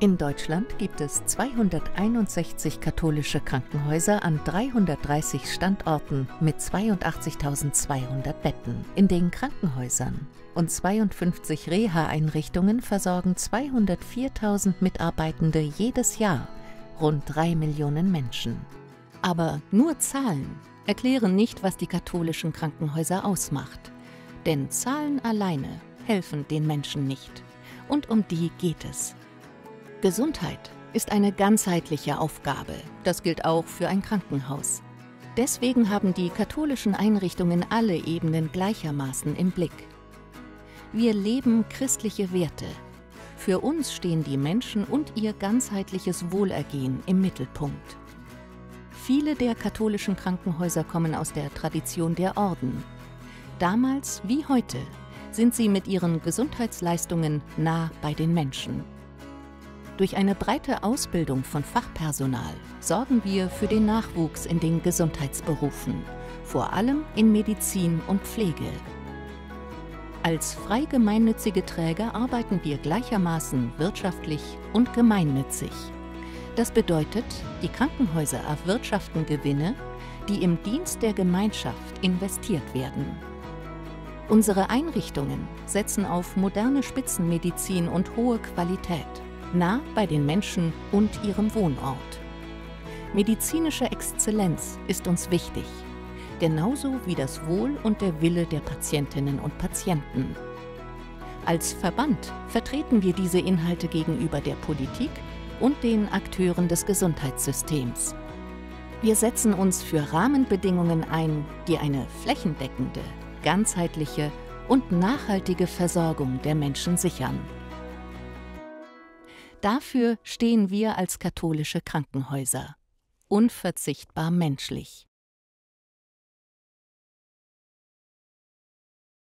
In Deutschland gibt es 261 katholische Krankenhäuser an 330 Standorten mit 82.200 Betten. In den Krankenhäusern und 52 Reha-Einrichtungen versorgen 204.000 Mitarbeitende jedes Jahr rund 3 Millionen Menschen. Aber nur Zahlen erklären nicht, was die katholischen Krankenhäuser ausmacht. Denn Zahlen alleine helfen den Menschen nicht. Und um die geht es. Gesundheit ist eine ganzheitliche Aufgabe. Das gilt auch für ein Krankenhaus. Deswegen haben die katholischen Einrichtungen alle Ebenen gleichermaßen im Blick. Wir leben christliche Werte. Für uns stehen die Menschen und ihr ganzheitliches Wohlergehen im Mittelpunkt. Viele der katholischen Krankenhäuser kommen aus der Tradition der Orden. Damals wie heute sind sie mit ihren Gesundheitsleistungen nah bei den Menschen. Durch eine breite Ausbildung von Fachpersonal sorgen wir für den Nachwuchs in den Gesundheitsberufen, vor allem in Medizin und Pflege. Als frei gemeinnützige Träger arbeiten wir gleichermaßen wirtschaftlich und gemeinnützig. Das bedeutet, die Krankenhäuser erwirtschaften Gewinne, die im Dienst der Gemeinschaft investiert werden. Unsere Einrichtungen setzen auf moderne Spitzenmedizin und hohe Qualität nah bei den Menschen und ihrem Wohnort. Medizinische Exzellenz ist uns wichtig, genauso wie das Wohl und der Wille der Patientinnen und Patienten. Als Verband vertreten wir diese Inhalte gegenüber der Politik und den Akteuren des Gesundheitssystems. Wir setzen uns für Rahmenbedingungen ein, die eine flächendeckende, ganzheitliche und nachhaltige Versorgung der Menschen sichern. Dafür stehen wir als katholische Krankenhäuser. Unverzichtbar menschlich.